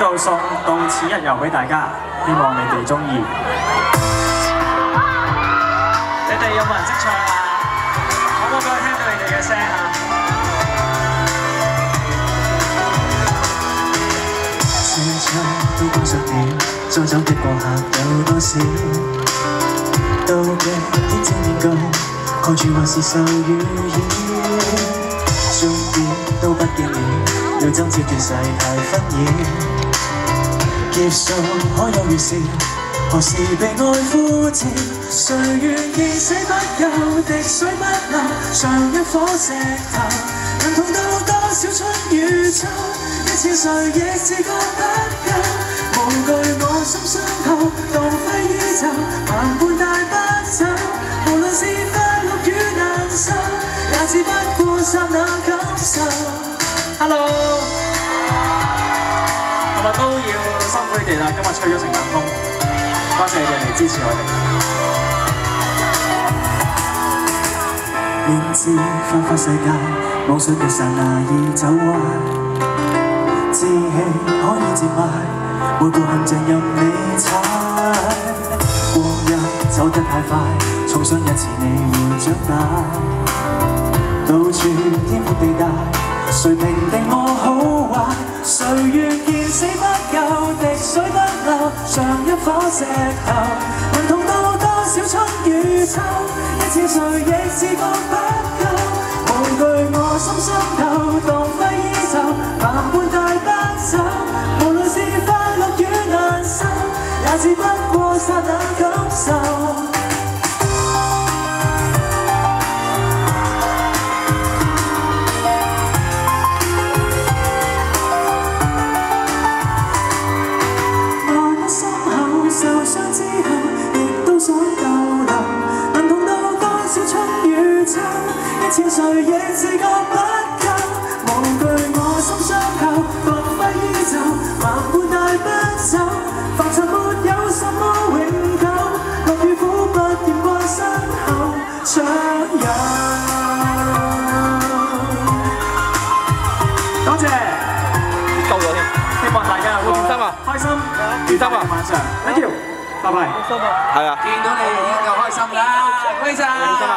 度送到此一遊俾大家，希望你哋中意。你哋有冇人識唱啊？可唔可以俾我聽到你哋嘅聲啊？車窗都關上了，再走的過客有多少？到極天青面高，看住還是受雨擾。終點都不見了，要爭朝斷世太紛擾。劫數可有預兆，何時被愛呼召？誰願意死不救，滴水不漏，像一顆石頭，能痛到多少春與秋？一次誰亦自覺不夠，無懼我心傷透，動揮衣袖，萬般帶不走。無論是快樂與難受，也只不過剎那感受。Hello，系咪都要辛苦你哋啦？今日吹咗成晚风，多谢你哋嚟支持我哋。乱知花花世界，妄想的刹那已走坏，志气可以接埋，每个陷阱任你踩。光阴走得太快，重想一次你会长大，到处天阔地大，谁评定我 像一顆石头，能痛到多少春与秋？一次誰亦自觉不够。无惧我心傷透，荡挥衣袖，万般帶不走。无论是快乐与难受，也只不过刹那感受。春与秋？一次谁亦自觉不够，无惧我心伤透，独挥衣袖，万般带不走。凡尘没有什么永久，乐与苦不断挂身后，长有。多谢，够咗添，希望大家有个开心啊开心、开心啊嘅晚上。Thank you，拜拜。系啊。见到你已经够开心啦，恭喜晒！开心啊